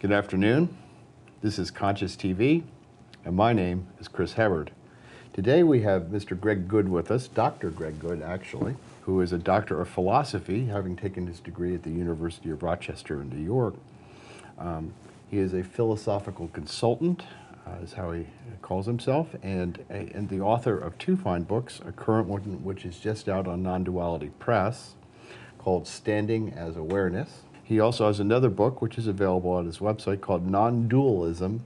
Good afternoon. This is Conscious TV, and my name is Chris Hebard. Today we have Mr. Greg Goode with us, Dr. Greg Goode, actually, who is a doctor of philosophy, having taken his degree at the University of Rochester in New York. Um, he is a philosophical consultant, uh, is how he calls himself, and, and the author of two fine books, a current one which is just out on Non Duality Press called Standing as Awareness. He also has another book which is available on his website called Non Dualism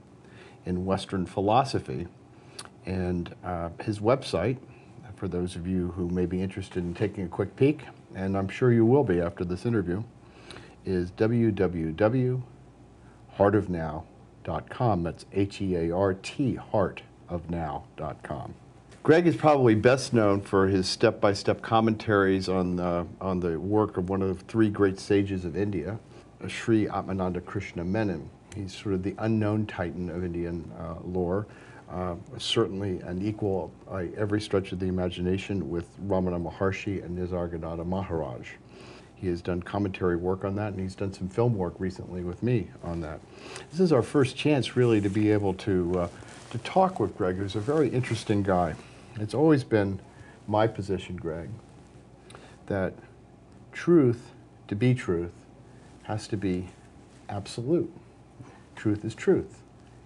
in Western Philosophy. And uh, his website, for those of you who may be interested in taking a quick peek, and I'm sure you will be after this interview, is www.heartofnow.com. That's H E A R T, heartofnow.com. Greg is probably best known for his step-by-step commentaries on, uh, on the work of one of the three great sages of India, Sri Atmananda Krishna Menon. He's sort of the unknown titan of Indian uh, lore, uh, certainly an equal by every stretch of the imagination with Ramana Maharshi and Nisargadatta Maharaj. He has done commentary work on that, and he's done some film work recently with me on that. This is our first chance, really, to be able to, uh, to talk with Greg, who's a very interesting guy. It's always been my position, Greg, that truth, to be truth, has to be absolute. Truth is truth.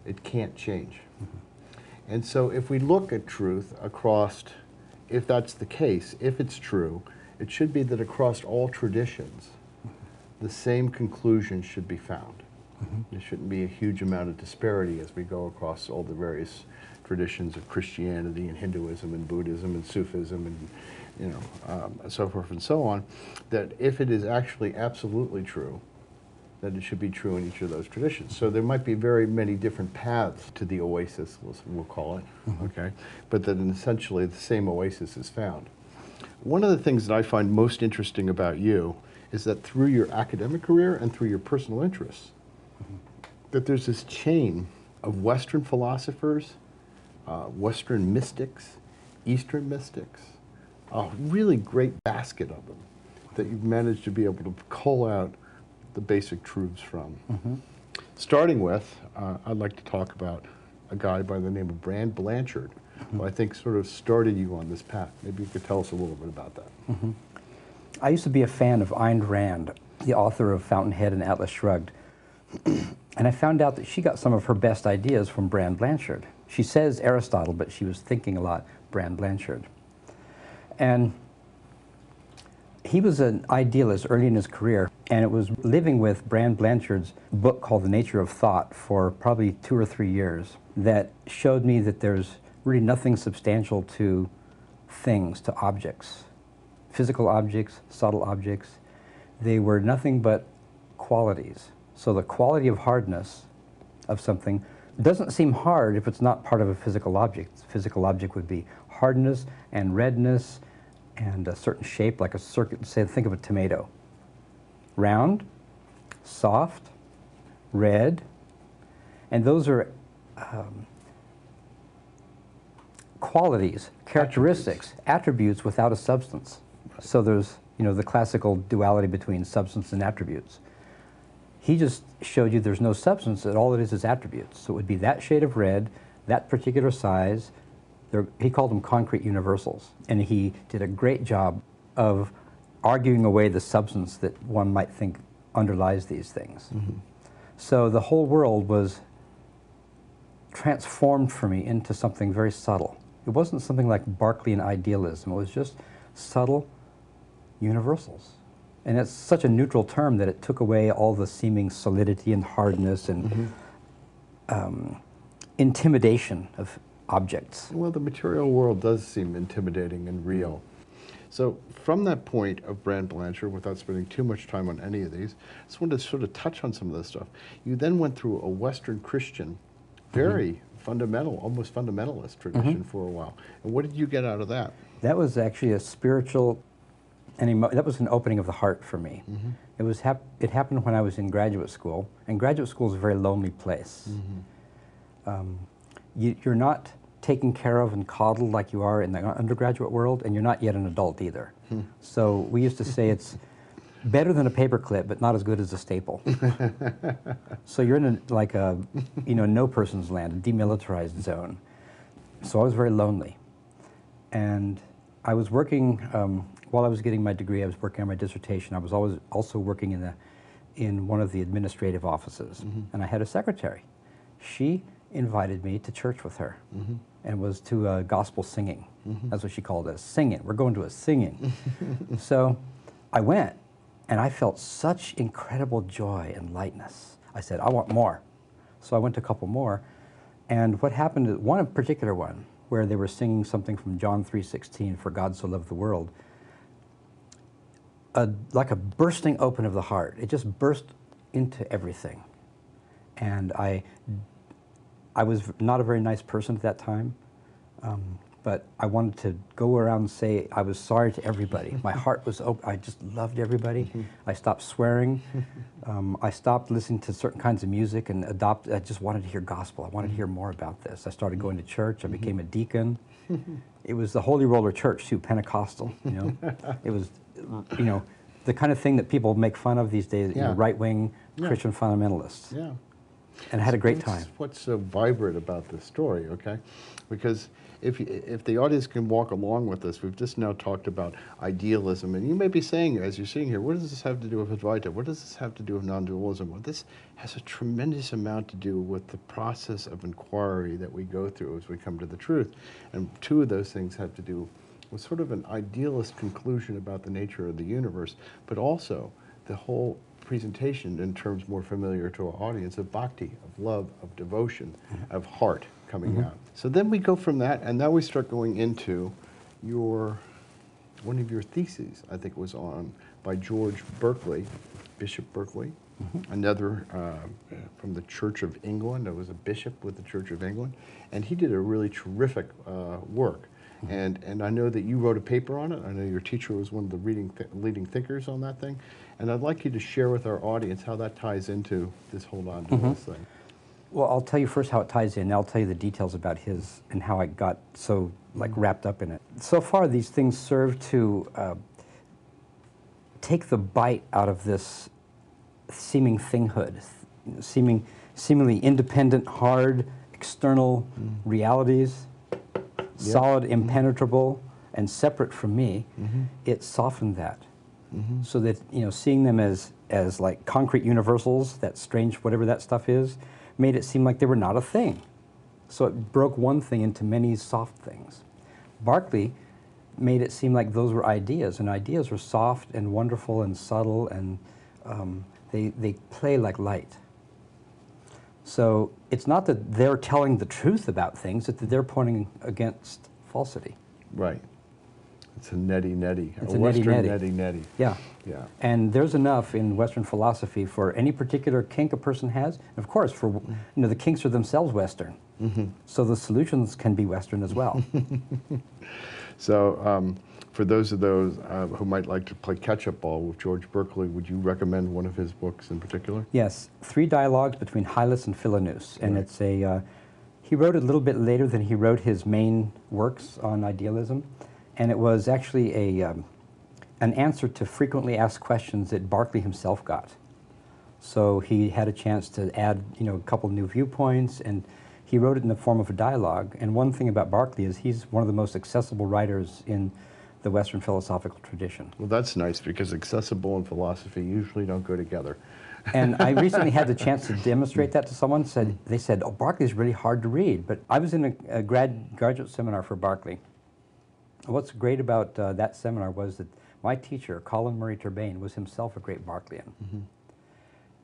It can't change. Mm-hmm. And so if we look at truth across, if that's the case, if it's true, it should be that across all traditions, the same conclusion should be found. Mm-hmm. There shouldn't be a huge amount of disparity as we go across all the various traditions of Christianity and Hinduism and Buddhism and Sufism and you know um, so forth and so on. That if it is actually absolutely true, that it should be true in each of those traditions. So there might be very many different paths to the oasis, we'll, call it, mm-hmm. okay, but that essentially the same oasis is found. One of the things that I find most interesting about you is that through your academic career and through your personal interests, mm-hmm. that there's this chain of Western philosophers uh, Western mystics, Eastern mystics, a really great basket of them that you've managed to be able to cull out the basic truths from. Mm-hmm. Starting with, uh, I'd like to talk about a guy by the name of Brand Blanshard, mm-hmm. who I think sort of started you on this path. Maybe you could tell us a little bit about that. Mm-hmm. I used to be a fan of Ayn Rand, the author of Fountainhead and Atlas Shrugged. and I found out that she got some of her best ideas from Brand Blanshard. She says Aristotle, but she was thinking a lot Brand Blanshard. And he was an idealist early in his career, and it was living with Brand Blanshard's book called The Nature of Thought for probably two or three years that showed me that there's really nothing substantial to things, to objects, physical objects, subtle objects. They were nothing but qualities. So the quality of hardness of something doesn't seem hard if it's not part of a physical object. Physical object would be hardness and redness and a certain shape, like a circuit. Say, think of a tomato. Round, soft, red, and those are um, qualities, characteristics, attributes. attributes without a substance. So there's, you know, the classical duality between substance and attributes. He just showed you there's no substance, that all it is is attributes. So it would be that shade of red, that particular size. They're, he called them concrete universals. And he did a great job of arguing away the substance that one might think underlies these things. Mm-hmm. So the whole world was transformed for me into something very subtle. It wasn't something like Berkeleyan idealism, it was just subtle universals and it's such a neutral term that it took away all the seeming solidity and hardness and mm-hmm. um, intimidation of objects. Well, the material world does seem intimidating and real. So, from that point of Brand Blanshard, without spending too much time on any of these, I just wanted to sort of touch on some of this stuff. You then went through a Western Christian, very mm-hmm. fundamental, almost fundamentalist tradition mm-hmm. for a while. And what did you get out of that? That was actually a spiritual emo- that was an opening of the heart for me. Mm-hmm. It was hap- it happened when I was in graduate school, and graduate school is a very lonely place. Mm-hmm. Um, you, you're not taken care of and coddled like you are in the undergraduate world, and you're not yet an adult either. Hmm. So we used to say it's better than a paperclip, but not as good as a staple. so you're in a, like a, you know, no person's land, a demilitarized zone. So I was very lonely, and I was working um, while I was getting my degree. I was working on my dissertation. I was always also working in the in one of the administrative offices, mm-hmm. and I had a secretary. She invited me to church with her, mm-hmm. and was to uh, gospel singing. Mm-hmm. That's what she called it, singing. We're going to a singing. so I went, and I felt such incredible joy and lightness. I said, I want more. So I went to a couple more, and what happened, one particular one, where they were singing something from John 3.16, for God so loved the world, a, like a bursting open of the heart. It just burst into everything. And I, I was not a very nice person at that time, um, but I wanted to go around and say I was sorry to everybody. My heart was open. I just loved everybody. I stopped swearing. Um, I stopped listening to certain kinds of music and adopt. I just wanted to hear gospel. I wanted to hear more about this. I started going to church. I became a deacon. It was the Holy Roller Church too, Pentecostal. You know, it was, you know, the kind of thing that people make fun of these days. You know, Yeah. right-wing Yeah. Christian fundamentalists. Yeah. And I had a great time. What's so vibrant about this story, okay? Because if, if the audience can walk along with us, we've just now talked about idealism, and you may be saying, as you're seeing here, what does this have to do with Advaita? What does this have to do with non-dualism? Well, this has a tremendous amount to do with the process of inquiry that we go through as we come to the truth. And two of those things have to do with sort of an idealist conclusion about the nature of the universe, but also the whole presentation in terms more familiar to our audience of bhakti, of love, of devotion, of heart coming out. So then we go from that, and now we start going into your one of your theses. I think was on by George Berkeley, Bishop Berkeley, another uh, from the Church of England. I was a bishop with the Church of England, and he did a really terrific uh, work. And, and I know that you wrote a paper on it. I know your teacher was one of the reading th- leading thinkers on that thing. And I'd like you to share with our audience how that ties into this hold whole non-dualist mm-hmm. thing. Well, I'll tell you first how it ties in. and I'll tell you the details about his and how I got so like mm-hmm. wrapped up in it. So far, these things serve to uh, take the bite out of this seeming thinghood, seeming seemingly independent, hard external mm-hmm. realities, solid, impenetrable, and separate from me. It softened that. So that you know seeing them as as like concrete universals that strange whatever that stuff is made it seem like they were not a thing. So it broke one thing into many soft things. Berkeley made it seem like those were ideas and ideas were soft and wonderful and subtle and um, they, they play like light so it's not that they're telling the truth about things it's that they're pointing against falsity Right. It's a neti neti. It's a a Western neti-neti. neti neti. Yeah. Yeah. And there's enough in Western philosophy for any particular kink a person has. And of course, for you know, the kinks are themselves Western. So the solutions can be Western as well. So, um, for those of those uh, who might like to play catch-up ball with George Berkeley, would you recommend one of his books in particular? yes, three dialogues between Hylas and Philonous, and Right. it's a. Uh, he wrote it a little bit later than he wrote his main works on idealism, and it was actually a um, an answer to frequently asked questions that Berkeley himself got. So he had a chance to add, you know, a couple new viewpoints, and he wrote it in the form of a dialogue. And one thing about Berkeley is he's one of the most accessible writers in the Western philosophical tradition. Well, that's nice because accessible and philosophy usually don't go together. And I recently had the chance to demonstrate that to someone. Said they said, "Oh, Berkeley is really hard to read." But I was in a, a grad graduate seminar for Berkeley. What's great about uh, that seminar was that my teacher, Colin Murray Turbayne, was himself a great Berkeleyan.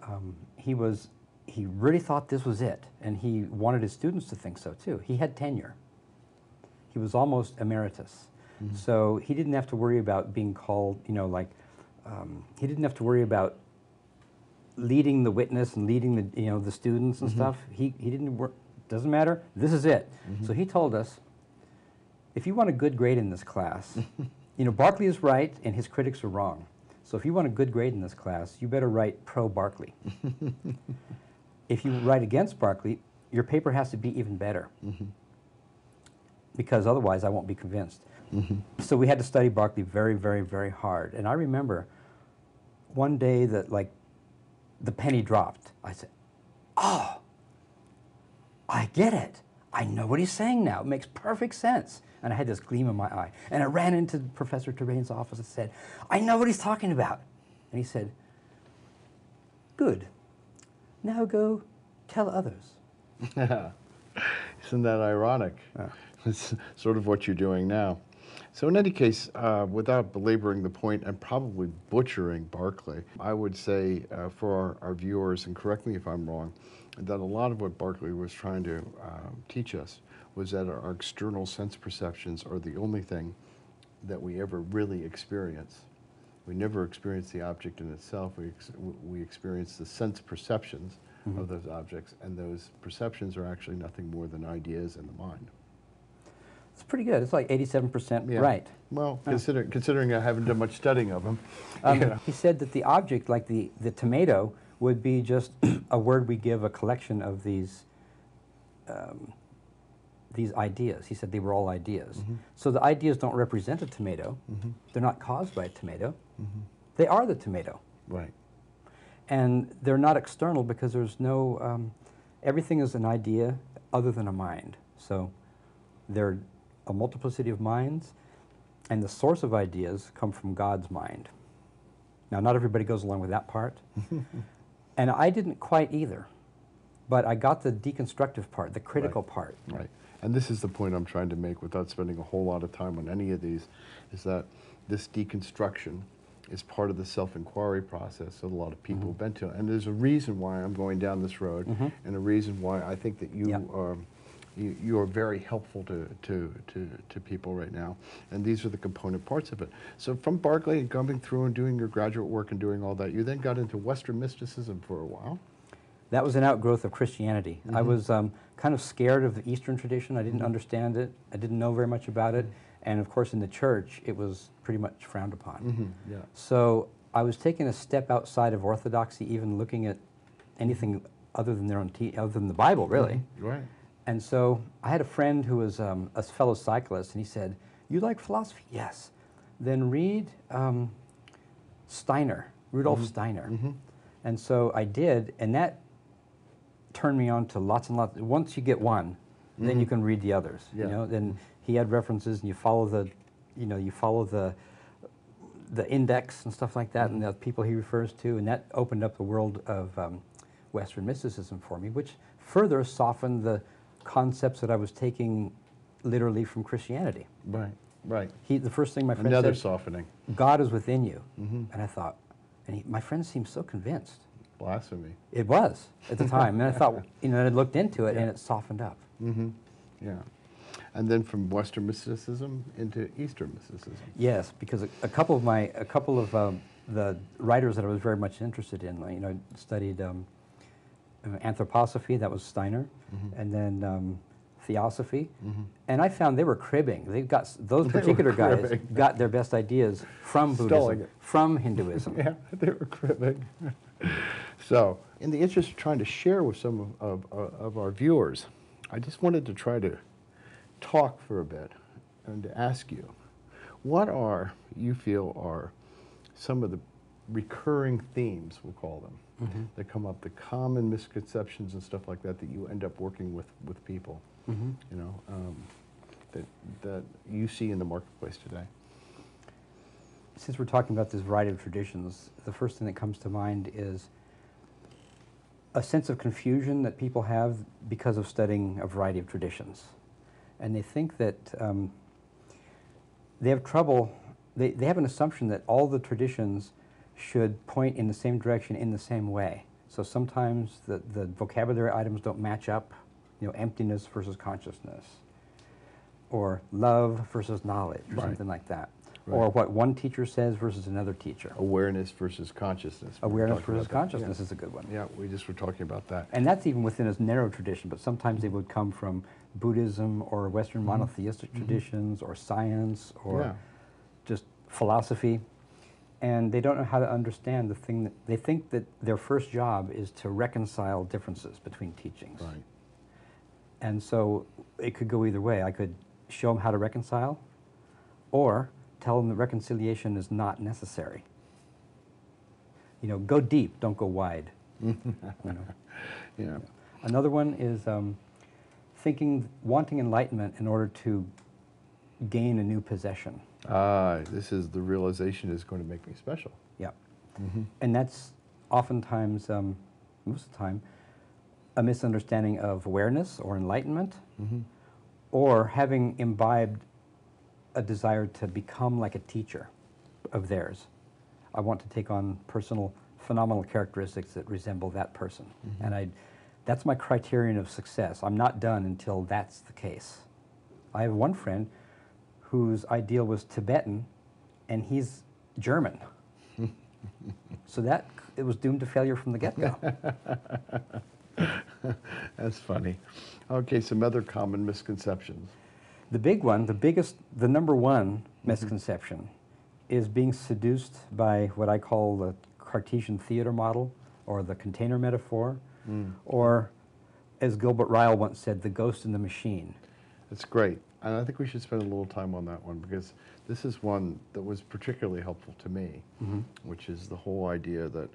Um, he was, he really thought this was it, and he wanted his students to think so too. He had tenure. He was almost emeritus, Mm-hmm. so he didn't have to worry about being called, you know, like um, he didn't have to worry about leading the witness and leading the you know the students and mm-hmm. stuff. He he didn't work. Doesn't matter. This is it. So mm-hmm. he told us, if you want a good grade in this class, you know Berkeley is right and his critics are wrong. So if you want a good grade in this class, you better write pro Berkeley. if you write against Berkeley, your paper has to be even better. Because otherwise, I won't be convinced. So we had to study Berkeley very, very, very hard. And I remember one day that like the penny dropped. I said, "Oh, I get it. I know what he's saying now. It makes perfect sense." And I had this gleam in my eye. And I ran into Professor Turbayne's office and said, "I know what he's talking about." And he said, "Good. Now go tell others." Isn't that ironic? It's sort of what you're doing now. So, in any case, uh, without belaboring the point and probably butchering Berkeley, I would say uh, for our, our viewers, and correct me if I'm wrong, that a lot of what Berkeley was trying to uh, teach us was that our external sense perceptions are the only thing that we ever really experience. We never experience the object in itself. We, ex- we experience the sense perceptions of those objects, and those perceptions are actually nothing more than ideas in the mind. It's pretty good. It's like 87% Yeah. right. Well, consider, considering I haven't done much studying of them. Um, He said that the object, like the, the tomato, would be just a word we give a collection of these, um, these ideas. He said they were all ideas. So the ideas don't represent a tomato. They're not caused by a tomato. They are the tomato. Right. And they're not external because there's no, um, everything is an idea other than a mind. So they're a multiplicity of minds, and the source of ideas come from God's mind. Now, not everybody goes along with that part, and I didn't quite either, but I got the deconstructive part, the critical Right. part. Right. And this is the point I'm trying to make without spending a whole lot of time on any of these, is that this deconstruction is part of the self-inquiry process that a lot of people mm-hmm. have been to. And there's a reason why I'm going down this road, mm-hmm. and a reason why I think that you Yeah. are you, you are very helpful to, to, to, to people right now. And these are the component parts of it. So from Berkeley and coming through and doing your graduate work and doing all that, you then got into Western mysticism for a while. That was an outgrowth of Christianity. I Mm-hmm. was um, kind of scared of the Eastern tradition. I didn't understand it. I didn't know very much about it. And of course, in the church, it was pretty much frowned upon. Mm-hmm. Yeah. So I was taking a step outside of orthodoxy, even looking at anything other than their own te- other than the Bible, really. Right. And so I had a friend who was um, a fellow cyclist, and he said, "You like philosophy? Yes. Then read um, Steiner, Rudolf Mm-hmm. Steiner." And so I did, and that turned me on to lots and lots. Once you get one, then you can read the others. Mm-hmm. Yeah. You know, then he had references, and you follow the, you know, you follow the the index and stuff like that, and the people he refers to, and that opened up the world of um, Western mysticism for me, which further softened the concepts that I was taking literally from Christianity. Right. Right. He, the first thing my friend Another said, softening. God is within you, and I thought, and he, my friend seemed so convinced. Blasphemy. It was at the time, and I thought, you know, I looked into it, and it softened up. Mm -hmm. Yeah. And then from Western mysticism into Eastern mysticism. Yes, because a, a couple of my, a couple of um, the writers that I was very much interested in, you know, studied um, anthroposophy, that was Steiner, and then um, theosophy, and I found they were cribbing. They got those particular guys got their best ideas from Buddhism, from Hinduism. Yeah, they were cribbing. so, in the interest of trying to share with some of, of, of our viewers, I just wanted to try to talk for a bit and to ask you, what are, you feel, are some of the recurring themes, we'll call them, that come up, the common misconceptions and stuff like that that you end up working with, with people, you know, um, that, that you see in the marketplace today? Since we're talking about this variety of traditions, the first thing that comes to mind is a sense of confusion that people have because of studying a variety of traditions. And they think that um, they have trouble, they, they have an assumption that all the traditions should point in the same direction in the same way. So sometimes the, the vocabulary items don't match up, you know, emptiness versus consciousness, or love versus knowledge, or Right. something like that. Or what one teacher says versus another teacher. Awareness versus consciousness. We Awareness versus consciousness is a good one. Yeah. yeah, we just were talking about that. And that's even within a narrow tradition, but sometimes they would come from Buddhism or Western mm-hmm. monotheistic mm-hmm. traditions or science or. Yeah. just philosophy. And they don't know how to understand the thing that they think that their first job is to reconcile differences between teachings. Right. And so it could go either way. I could show them how to reconcile or tell them that reconciliation is not necessary. You know, go deep, don't go wide. you know. Yeah. Another one is um, thinking, wanting enlightenment in order to gain a new possession. Ah, this is the realization is going to make me special. Yeah. And that's oftentimes, um, most of the time, a misunderstanding of awareness or enlightenment, or having imbibed a desire to become like a teacher of theirs. I want to take on personal phenomenal characteristics that resemble that person. And I, that's my criterion of success. I'm not done until that's the case. I have one friend whose ideal was Tibetan, and he's German. so that it was doomed to failure from the get-go. That's funny. Okay, some other common misconceptions. the big one, the biggest, the number one mm-hmm. misconception is being seduced by what I call the Cartesian theater model or the container metaphor, mm. or as Gilbert Ryle once said, the ghost in the machine. That's great. And I think we should spend a little time on that one because this is one that was particularly helpful to me, mm-hmm. which is the whole idea that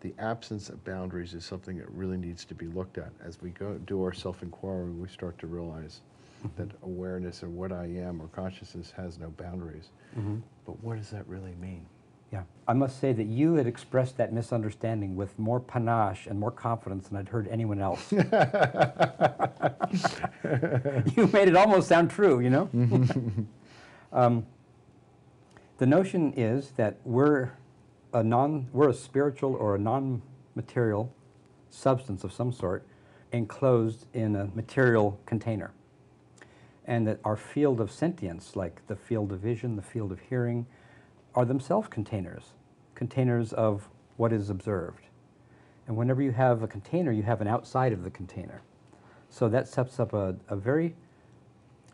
the absence of boundaries is something that really needs to be looked at. As we go do our self-inquiry, we start to realize mm-hmm. that awareness and what I am or consciousness has no boundaries. Mm-hmm. But what does that really mean? Yeah. I must say that you had expressed that misunderstanding with more panache and more confidence than I'd heard anyone else. you made it almost sound true, you know? um, the notion is that we're a non we're a spiritual or a non-material substance of some sort enclosed in a material container. And that our field of sentience, like the field of vision, the field of hearing, are themselves containers, containers of what is observed. And whenever you have a container, you have an outside of the container. So that sets up a, a very,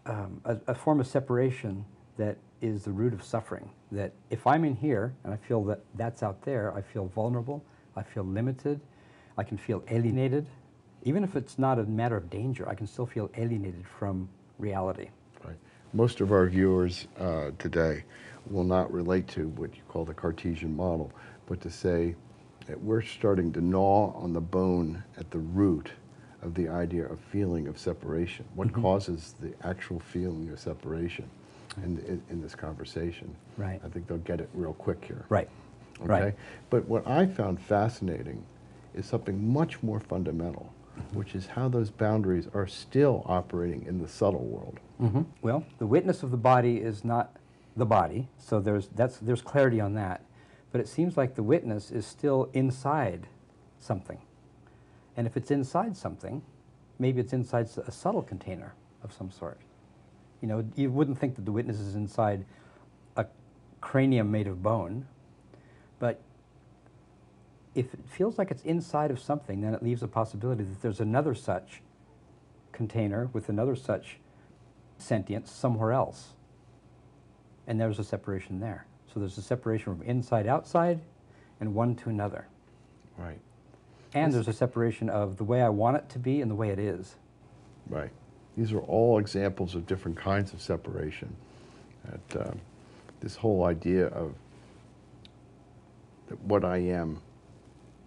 um, a, a form of separation that is the root of suffering. That if I'm in here and I feel that that's out there, I feel vulnerable, I feel limited, I can feel alienated. Even if it's not a matter of danger, I can still feel alienated from reality. Right. Most of our viewers uh, today will not relate to what you call the Cartesian model, but to say that we're starting to gnaw on the bone at the root of the idea of feeling of separation. What causes the actual feeling of separation in, in, in this conversation? Right. I think they'll get it real quick here. Right. Okay? Right. But what I found fascinating is something much more fundamental, which is how those boundaries are still operating in the subtle world. hmm Well, the witness of the body is not the body, so there's, that's, there's clarity on that. But it seems like the witness is still inside something. And if it's inside something, maybe it's inside a subtle container of some sort. You know, you wouldn't think that the witness is inside a cranium made of bone, but if it feels like it's inside of something, then it leaves a possibility that there's another such container with another such sentience somewhere else. And there's a separation there. So there's a separation from inside outside and one to another. Right. And there's a separation of the way I want it to be and the way it is. Right. These are all examples of different kinds of separation. That um, this whole idea of that what I am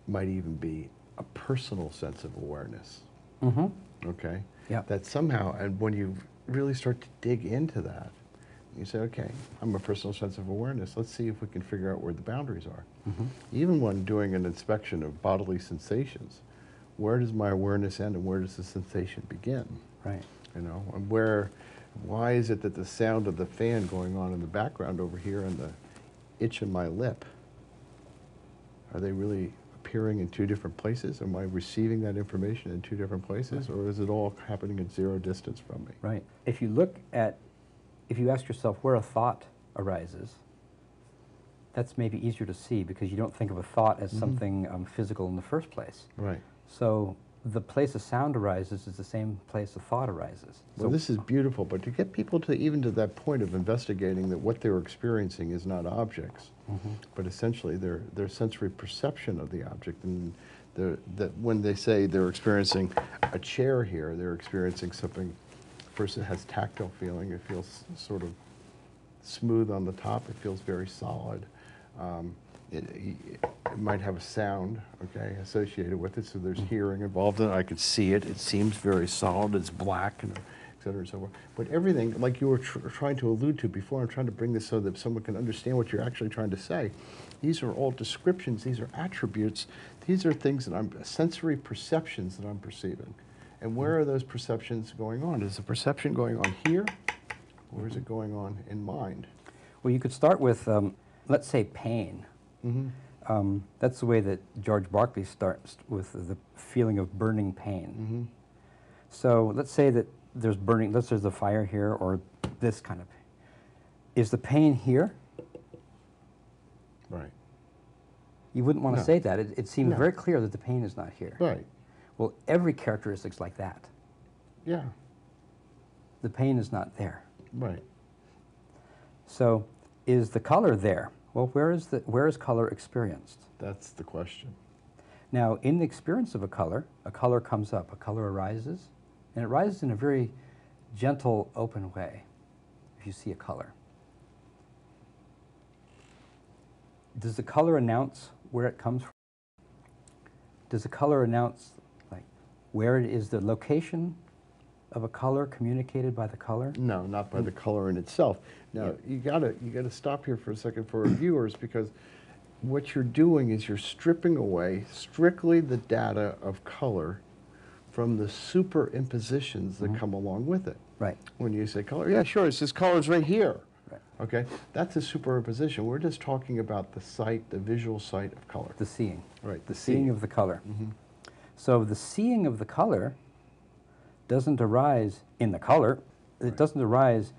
might even be a personal sense of awareness. Mm-hmm. Okay. Yeah. That somehow, and when you really start to dig into that, you say, okay, I'm a personal sense of awareness. Let's see if we can figure out where the boundaries are. Mm-hmm. Even when doing an inspection of bodily sensations, where does my awareness end and where does the sensation begin? Right. You know, and where, why is it that the sound of the fan going on in the background over here and the itch in my lip, are they really appearing in two different places? Am I receiving that information in two different places, or is it all happening at zero distance from me? Right. If you look at, if you ask yourself where a thought arises, that's maybe easier to see because you don't think of a thought as something um, physical in the first place. Right. So the place a sound arises is the same place a thought arises. Well, So this is beautiful, but to get people to even to that point of investigating that what they're experiencing is not objects, but essentially their, their sensory perception of the object. And that when they say they're experiencing a chair here, they're experiencing something, it has tactile feeling, it feels sort of smooth on the top, it feels very solid. Um, it, it might have a sound, okay, associated with it, so there's hearing involved in it. I could see it. It seems very solid. It's black, and et cetera, and so forth. But everything, like you were tr- trying to allude to before, I'm trying to bring this so that someone can understand what you're actually trying to say. These are all descriptions. These are attributes. These are things that I'm sensory perceptions that I'm perceiving. And where are those perceptions going on? Is the perception going on here, or is it going on in mind? Well, you could start with, um, let's say, pain. Um, that's the way that George Berkeley starts with the feeling of burning pain. So let's say that there's burning, let's say there's a fire here or this kind of pain. Is the pain here? Right. You wouldn't want to No. say that. It, it seems No. very clear that the pain is not here. Right. Well, every characteristic's like that. Yeah. The pain is not there. Right. So is the color there? Well, where is, the, where is color experienced? That's the question. Now, in the experience of a color, a color comes up, a color arises, and it rises in a very gentle, open way if you see a color. Does the color announce where it comes from? Does the color announce where it is the location of a color communicated by the color? No, not by the color in itself. Now, Yeah. you gotta, you gotta stop here for a second for our viewers because what you're doing is you're stripping away strictly the data of color from the superimpositions that mm-hmm. come along with it. Right. When you say color, yeah, sure, it says color's right here. Right. Okay, that's a superimposition. We're just talking about the sight, the visual sight of color. The seeing. Right, The the seeing seeing. of the color. Mm-hmm. So the seeing of the color doesn't arise in the color. It doesn't arise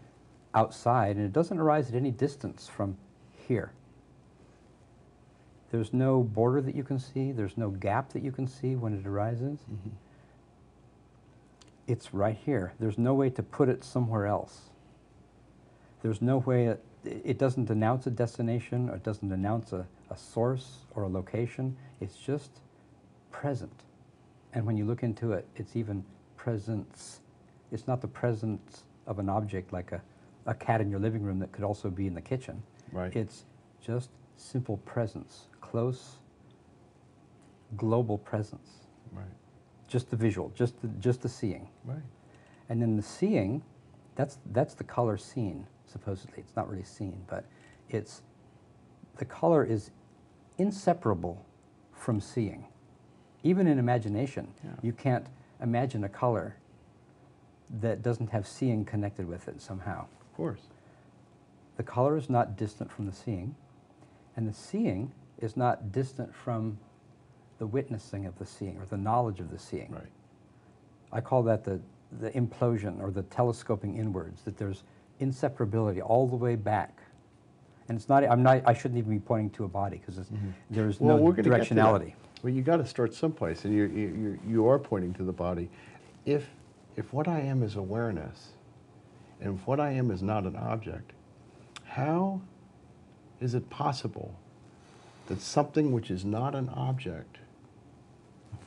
outside, and it doesn't arise at any distance from here. There's no border that you can see. There's no gap that you can see when it arises. Mm-hmm. It's right here. There's no way to put it somewhere else. There's no way, it, it doesn't announce a destination, or it doesn't announce a, a source or a location. It's just present. And when you look into it, it's even presence. It's not the presence of an object like a, a cat in your living room that could also be in the kitchen. Right. It's just simple presence, close, global presence. Right, Just the visual, just the, just the seeing. right. And then the seeing, that's, that's the color seen, supposedly. It's not really seen, but it's, the color is inseparable from seeing. Even in imagination, Yeah. you can't imagine a color that doesn't have seeing connected with it somehow. Of course. The color is not distant from the seeing, and the seeing is not distant from the witnessing of the seeing or the knowledge of the seeing. Right. I call that the, the implosion or the telescoping inwards, that there's inseparability all the way back. And it's not, I'm not, I shouldn't even be pointing to a body because mm-hmm. there's Well, no we're gonna get to that. directionality. Well, you got to start someplace, and you, you, you- you are pointing to the body. If, if what I am is awareness, and if what I am is not an object, how is it possible that something which is not an object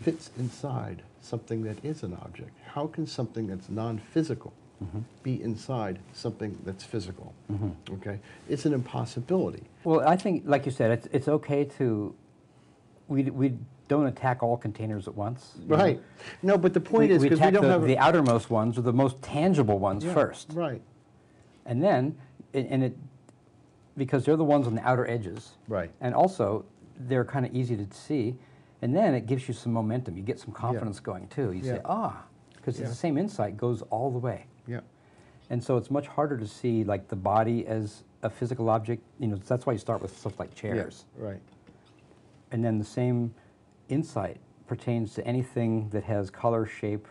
fits inside something that is an object? How can something that's non-physical mm-hmm. be inside something that's physical? Mm-hmm. Okay, it's an impossibility. Well, I think, like you said, it's, it's okay to, we, we don't attack all containers at once. you know. Right. No, but the point We, is we because we attack don't the, have the outermost ones or the most tangible ones Yeah, first. Right. And then, and it, because they're the ones on the outer edges. Right. And also, they're kind of easy to see. And then it gives you some momentum. You get some confidence going too. You say, Yeah. ah, because Yeah. it's the same insight goes all the way. Yeah. And so it's much harder to see like the body as a physical object. You know, that's why you start with stuff like chairs. Yeah, Right. And then the same insight pertains to anything that has color, shape,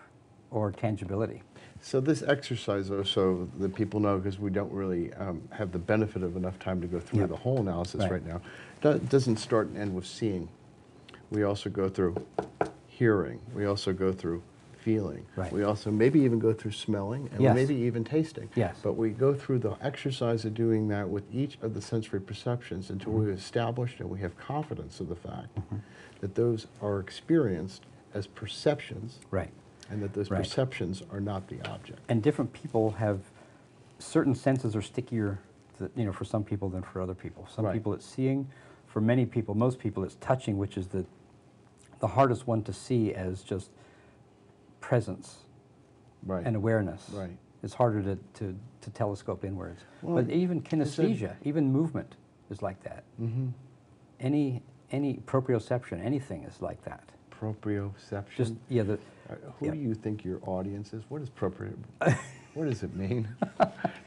or tangibility. So this exercise, though, so that people know, because we don't really um, have the benefit of enough time to go through Yeah. the whole analysis Right. right, now, do- doesn't start and end with seeing. We also go through hearing. We also go through feeling. Right. We also maybe even go through smelling and Yes. maybe even tasting. Yes. But we go through the exercise of doing that with each of the sensory perceptions until Mm-hmm. we've established and we have confidence of the fact that those are experienced as perceptions Right. and that those Right. perceptions are not the object. and different people have certain senses are stickier you know for some people than for other people some Right. people it's seeing for many people, most people, it's touching, which is the, the hardest one to see as just presence Right. and awareness. Right. It's harder to, to, to telescope inwards. Well, but even it's a- kinesthesia, even movement is like that. Mm-hmm. Any, any proprioception, anything is like that. Proprioception. Just, yeah, the, Uh, Who yeah. do you think your audience is? What is proprio? what does it mean?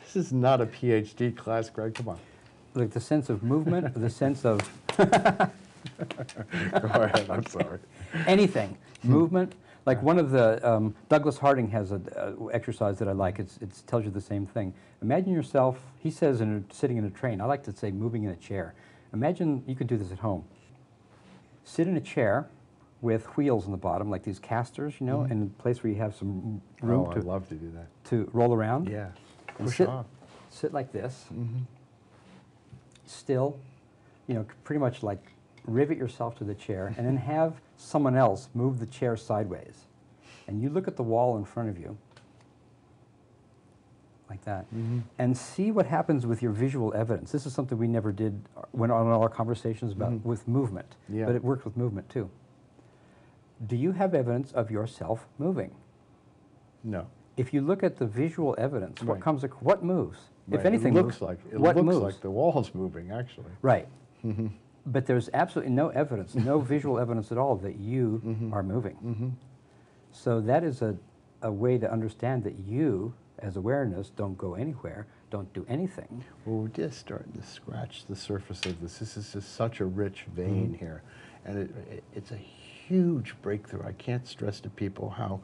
this is not a PhD class, Greg. Come on. like the sense of movement, the sense of Go ahead. I'm sorry. anything, Hmm. movement. Like one of the, um, Douglas Harding has an exercise that I like. It's, it tells you the same thing. Imagine yourself, he says, in a, sitting in a train. I like to say moving in a chair. Imagine, you could do this at home. Sit in a chair with wheels on the bottom, like these casters, you know, and a place where you have some room oh, to, I'd love to do that. to roll around. Yeah. Push sit, off. sit like this, Mm-hmm. still, you know, pretty much like rivet yourself to the chair, and then have someone else move the chair sideways. And you look at the wall in front of you, like that, Mm-hmm. and see what happens with your visual evidence. This is something we never did when on all our conversations about Mhm. with movement, Yeah. but it works with movement too. Do you have evidence of yourself moving? No. If you look at the visual evidence, what comes? What moves? Right. If anything, it looks moves, like it what looks moves? like the wall's moving. Actually. Right. Mm-hmm. But there's absolutely no evidence, no visual evidence at all that you Mhm. are moving. Mm-hmm. So that is a, a way to understand that you, as awareness, don't go anywhere, don't do anything. Well, we're just starting to scratch the surface of this. This is just such a rich vein Mm-hmm. here, and it, it, it's a huge breakthrough. I can't stress to people how,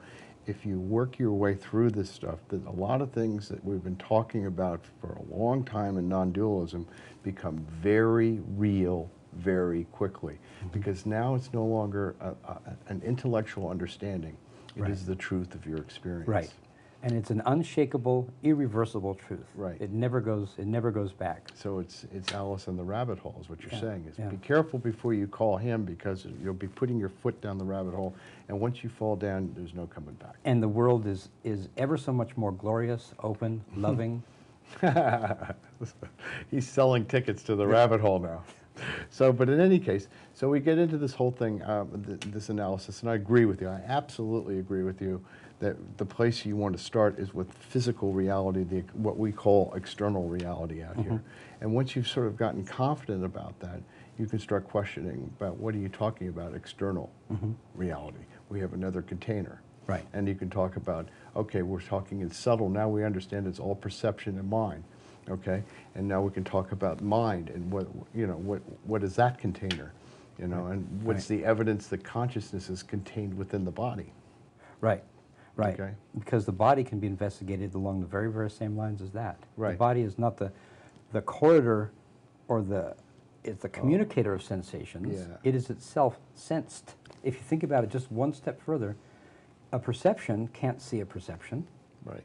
if you work your way through this stuff, that a lot of things that we've been talking about for a long time in non-dualism become very real very quickly, Mm-hmm. because now it's no longer a, a, an intellectual understanding. It is Right. the truth of your experience. Right. And it's an unshakable, irreversible truth. Right. It never goes, it never goes back. So it's, it's Alice in the rabbit hole is what you're Yeah, saying. Is yeah. be careful before you call him because you'll be putting your foot down the rabbit hole. And once you fall down, there's no coming back. And the world is, is ever so much more glorious, open, loving. He's selling tickets to the rabbit hole now. So, but in any case, so we get into this whole thing, um, th- this analysis, and I agree with you. I absolutely agree with you that the place you want to start is with physical reality, the, what we call external reality out here. And once you've sort of gotten confident about that, you can start questioning about what are you talking about external reality. We have another container. Right. And you can talk about, okay, we're talking in subtle, now we understand it's all perception and mind, okay? And now we can talk about mind and what, you know, what, what is that container? You know, and what's Right. the evidence that consciousness is contained within the body? Right, right. Okay. Because the body can be investigated along the very, very same lines as that. Right. The body is not the, the corridor or the, it's the oh. communicator of sensations. Yeah. It is itself sensed. If you think about it just one step further, a perception can't see a perception, Right.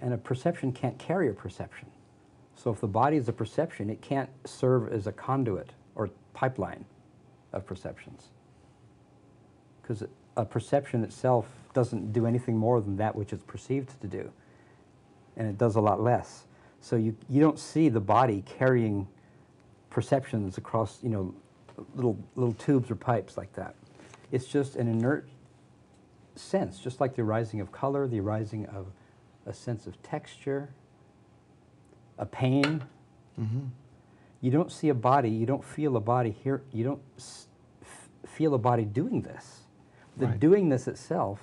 and a perception can't carry a perception. So if the body is a perception, it can't serve as a conduit or pipeline of perceptions. Because a perception itself doesn't do anything more than that which it's perceived to do. And it does a lot less. So you, you don't see the body carrying perceptions across, you know, little, little tubes or pipes like that. It's just an inert sense, just like the arising of color, the arising of a sense of texture, a pain. Mm-hmm. You don't see a body, you don't feel a body here, you don't s- f- feel a body doing this. The Right. doing this itself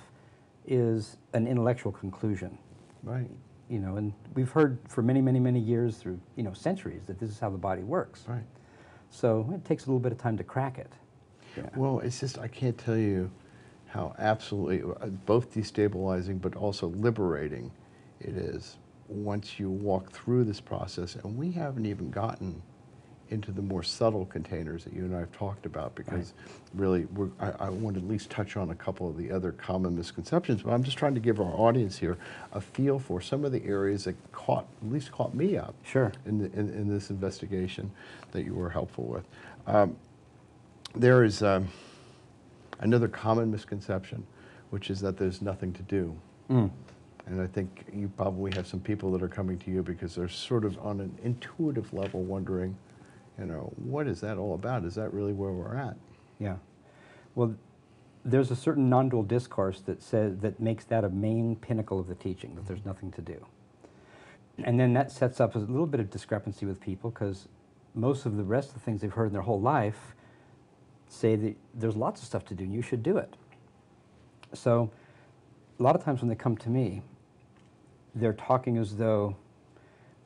is an intellectual conclusion. Right. You know, and we've heard for many, many, many years through, you know, centuries that this is how the body works. Right. So it takes a little bit of time to crack it. Yeah. Well, it's just, I can't tell you how absolutely, uh, both destabilizing but also liberating it is once you walk through this process. And we haven't even gotten into the more subtle containers that you and I have talked about because really we're, I, I want to at least touch on a couple of the other common misconceptions. But I'm just trying to give our audience here a feel for some of the areas that caught, at least caught me up Sure. in, the, in, in this investigation that you were helpful with. Um, there is um, another common misconception, which is that there's nothing to do. Mm. And I think you probably have some people that are coming to you because they're sort of on an intuitive level wondering, you know, what is that all about? Is that really where we're at? Yeah. Well, there's a certain non-dual discourse that says that makes that a main pinnacle of the teaching, that there's nothing to do. And then that sets up a little bit of discrepancy with people because most of the rest of the things they've heard in their whole life say that there's lots of stuff to do and you should do it. So a lot of times when they come to me, they're talking as though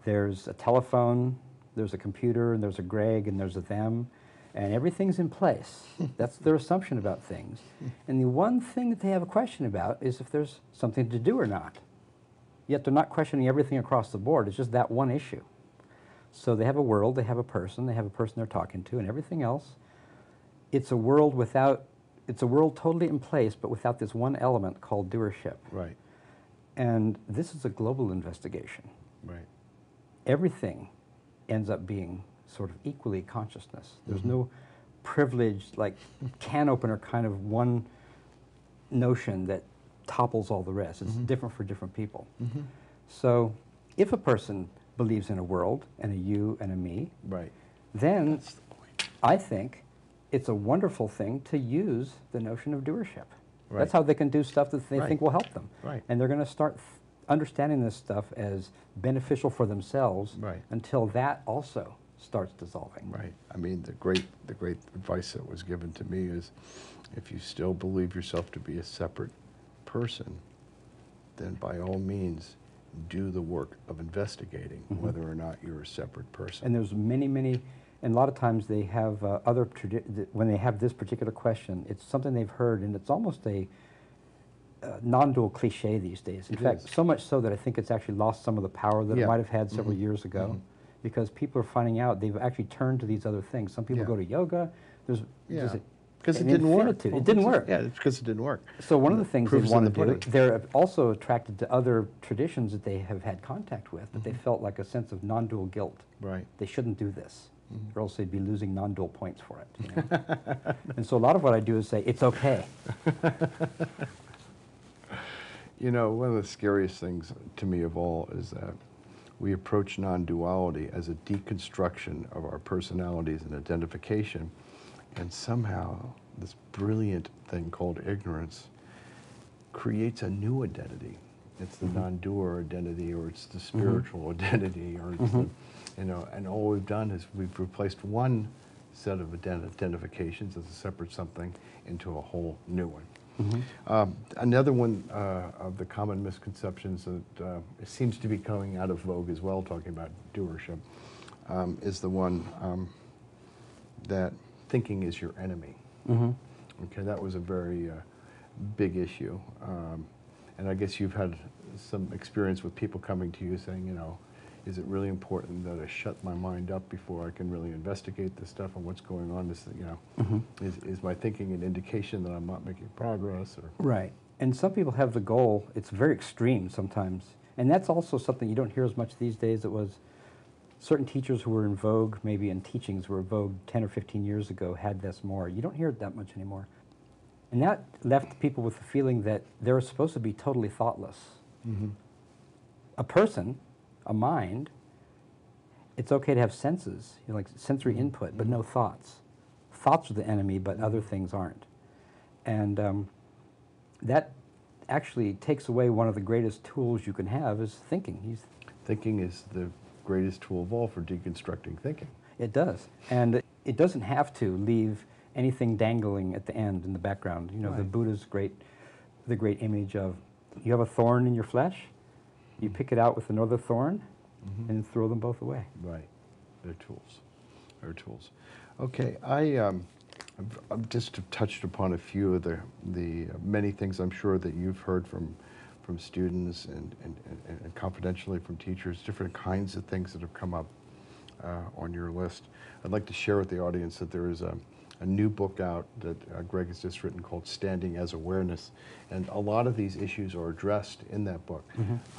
there's a telephone, there's a computer, and there's a Greg, and there's a them, and everything's in place. That's their assumption about things. And the one thing that they have a question about is if there's something to do or not. Yet they're not questioning everything across the board, it's just that one issue. So they have a world, they have a person, they have a person they're talking to, and everything else. It's a world without, it's a world totally in place, but without this one element called doership. Right, And this is a global investigation. right. Everything ends up being sort of equally consciousness. There's mm-hmm. no privileged, like, can opener kind of one notion that topples all the rest. It's mm-hmm. different for different people. Mm-hmm. So if a person believes in a world and a you and a me, Right. then the. I think it's a wonderful thing to use the notion of doership. Right. That's how they can do stuff that they Right. think will help them. Right. And they're going to start th- understanding this stuff as beneficial for themselves Right. until that also starts dissolving. Right. I mean, the great, the great advice that was given to me is, if you still believe yourself to be a separate person, then by all means, do the work of investigating mm-hmm. whether or not you're a separate person. And there's many, many, and a lot of times they have uh, other, when they have this particular question, it's something they've heard and it's almost a uh, non-dual cliche these days. In It fact, is. so much so that I think it's actually lost some of the power that Yeah. it might have had several Mhm. years ago. Mhm. Because people are finding out they've actually turned to these other things. Some people Yeah. go to yoga. There's Yeah. Because it didn't work. infinitude. It didn't work. Yeah, it's because it didn't work. So one of the things they want the to do, pudding. they're also attracted to other traditions that they have had contact with, but they Mm-hmm. felt like a sense of non-dual guilt. Right. They shouldn't do this. Or else they'd be losing non-dual points for it. you know? and so a lot of what I do is say it's okay. You know, one of the scariest things to me of all is that we approach non-duality as a deconstruction of our personalities and identification, and somehow this brilliant thing called ignorance creates a new identity. It's the non-doer identity, or it's the spiritual identity, or it's the, you know, and all we've done is we've replaced one set of ident- identifications as a separate something into a whole new one. Um, another one uh, of the common misconceptions that uh, seems to be coming out of vogue as well, talking about doership, um, is the one um, that thinking is your enemy. Okay, that was a very uh, big issue. Um, and I guess you've had some experience with people coming to you saying, you know, is it really important that I shut my mind up before I can really investigate this stuff and what's going on? This, you know, mm-hmm. is, is my thinking an indication that I'm not making progress? Or Right. And some people have the goal, it's very extreme sometimes. And that's also something you don't hear as much these days. It was certain teachers who were in vogue, maybe in teachings were in vogue 10 or 15 years ago, had this more. You don't hear it that much anymore. And that left people with the feeling that they're supposed to be totally thoughtless. Mm-hmm. A person, a mind, it's okay to have senses, you know, like sensory mm-hmm. input, but mm-hmm. no thoughts. Thoughts are the enemy, but other things aren't. And um, that actually takes away one of the greatest tools you can have is thinking. He's, thinking is the greatest tool of all for deconstructing thinking. it does. And it doesn't have to leave anything dangling at the end in the background. You know, the Buddha's great, the great image of you have a thorn in your flesh, you pick it out with another thorn, and throw them both away. Right. They're tools. They're tools. Okay, I um, I've, I've just touched upon a few of the the many things I'm sure that you've heard from from students and, and, and, and confidentially from teachers, different kinds of things that have come up uh, on your list. I'd like to share with the audience that there is a, a new book out that uh, Greg has just written called Standing as Awareness. And a lot of these issues are addressed in that book.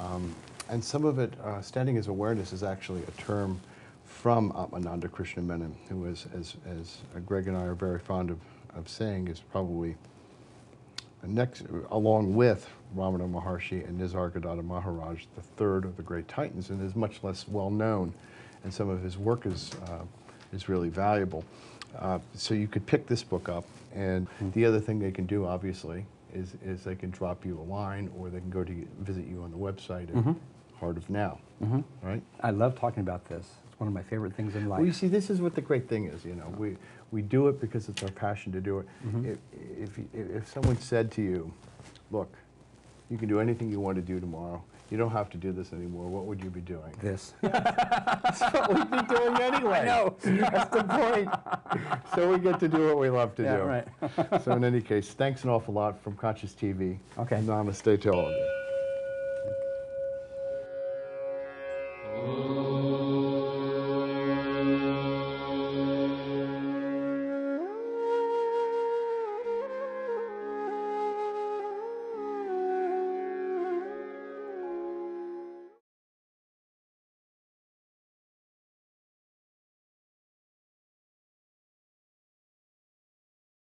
Um, and some of it, uh, Standing as Awareness, is actually a term from Atmananda Krishna Menon, who is, as, as uh, Greg and I are very fond of, of saying, is probably next, along with Ramana Maharshi and Nisargadatta Maharaj, the third of the great titans, and is much less well known. And some of his work is uh, is really valuable. Uh, so you could pick this book up, and the other thing they can do, obviously, is, is they can drop you a line, or they can go to visit you on the website at Heart of Now, right? I love talking about this. It's one of my favorite things in life. Well, you see, this is what the great thing is, you know, we, we do it because it's our passion to do it. Mm-hmm. If, if, if someone said to you, look, you can do anything you want to do tomorrow, you don't have to do this anymore, what would you be doing? this. That's what we'd be doing anyway. know. That's the point. So we get to do what we love to Yeah, do. right. So in any case, thanks an awful lot from Conscious TV. Okay. Namaste to all of you.